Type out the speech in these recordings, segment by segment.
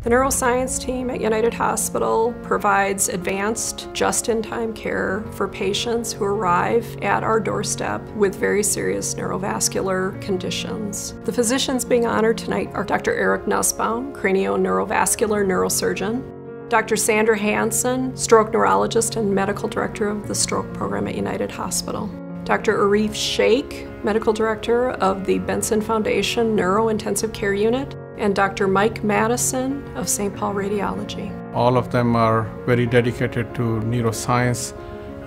The neuroscience team at United Hospital provides advanced, just-in-time care for patients who arrive at our doorstep with very serious neurovascular conditions. The physicians being honored tonight are Dr. Eric Nussbaum, cranio-neurovascular neurosurgeon, Dr. Sandra Hansen, stroke neurologist and medical director of the stroke program at United Hospital. Dr. Arif Sheikh, medical director of the Benson Foundation Neurointensive Care Unit, and Dr. Mike Madison of St. Paul Radiology. All of them are very dedicated to neuroscience.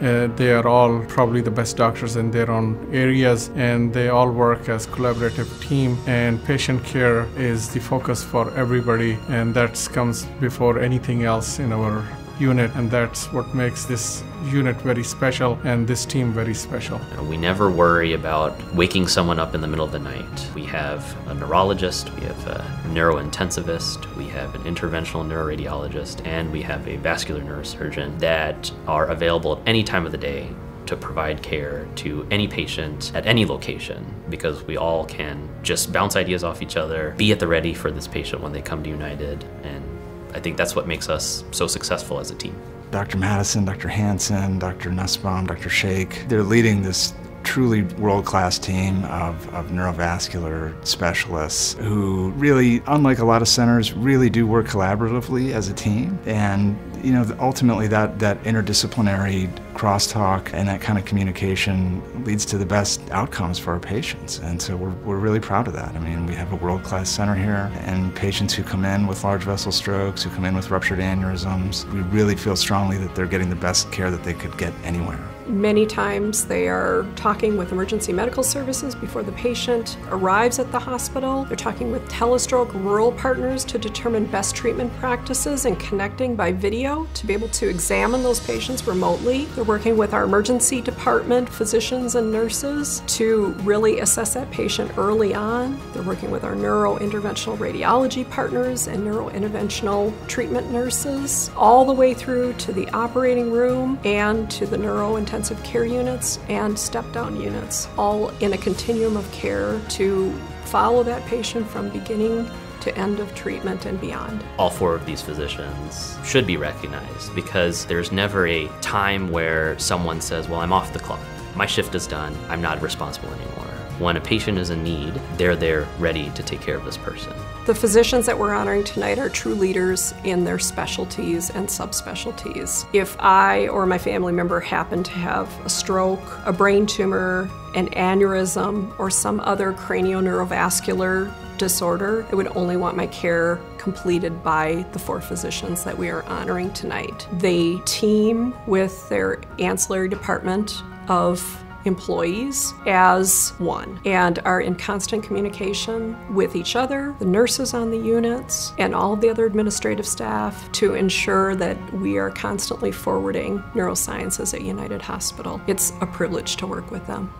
Uh, they are all probably the best doctors in their own areas and they all work as collaborative team and patient care is the focus for everybody and that comes before anything else in our unit, and that's what makes this unit very special and this team very special. We never worry about waking someone up in the middle of the night. We have a neurologist, we have a neurointensivist, we have an interventional neuroradiologist, and we have a vascular neurosurgeon that are available at any time of the day to provide care to any patient at any location because we all can just bounce ideas off each other, be at the ready for this patient when they come to United, and I think that's what makes us so successful as a team. Dr. Madison, Dr. Hansen, Dr. Nussbaum, Dr. Sheikh, they're leading this truly world-class team of, of neurovascular specialists who really, unlike a lot of centers, really do work collaboratively as a team. And you know, ultimately that, that interdisciplinary crosstalk and that kind of communication leads to the best outcomes for our patients. And so we're, we're really proud of that. I mean, we have a world-class center here and patients who come in with large vessel strokes, who come in with ruptured aneurysms, we really feel strongly that they're getting the best care that they could get anywhere. Many times they are talking with emergency medical services before the patient arrives at the hospital. They're talking with telestroke rural partners to determine best treatment practices and connecting by video to be able to examine those patients remotely. They're working with our emergency department physicians and nurses to really assess that patient early on. They're working with our neurointerventional radiology partners and neurointerventional treatment nurses all the way through to the operating room and to the neurointensive intensive care units and step down units, all in a continuum of care to follow that patient from beginning to end of treatment and beyond. All four of these physicians should be recognized because there's never a time where someone says, Well, I'm off the clock. My shift is done. I'm not responsible anymore. When a patient is in need, they're there ready to take care of this person. The physicians that we're honoring tonight are true leaders in their specialties and subspecialties. If I or my family member happen to have a stroke, a brain tumor, an aneurysm, or some other cranioneurovascular disorder, I would only want my care completed by the four physicians that we are honoring tonight. They team with their ancillary department of employees as one and are in constant communication with each other, the nurses on the units, and all the other administrative staff to ensure that we are constantly forwarding neurosciences at United Hospital. It's a privilege to work with them.